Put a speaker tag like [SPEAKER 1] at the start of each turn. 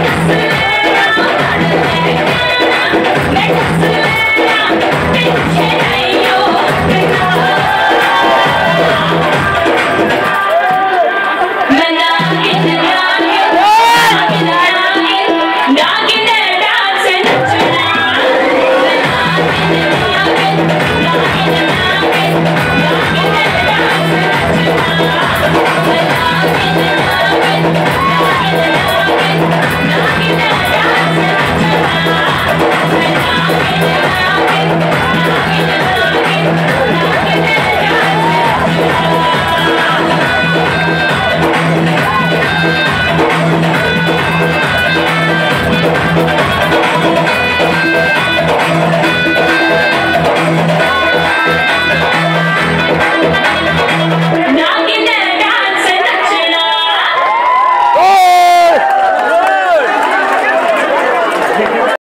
[SPEAKER 1] us